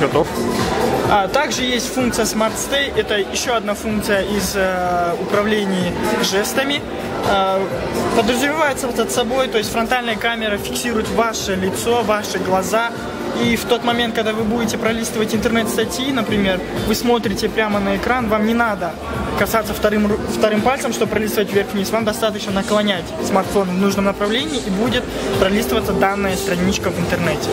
готов. А, также есть функция Smart Stay. Это еще одна функция из э, управления жестами. Э, подразумевается под собой, то есть фронтальная камера фиксирует ваше лицо, ваши глаза. И в тот момент, когда вы будете пролистывать интернет-статьи, например, вы смотрите прямо на экран, вам не надо касаться вторым, вторым пальцем, чтобы пролистывать вверх-вниз. Вам достаточно наклонять смартфон в нужном направлении и будет пролистываться данная страничка в интернете.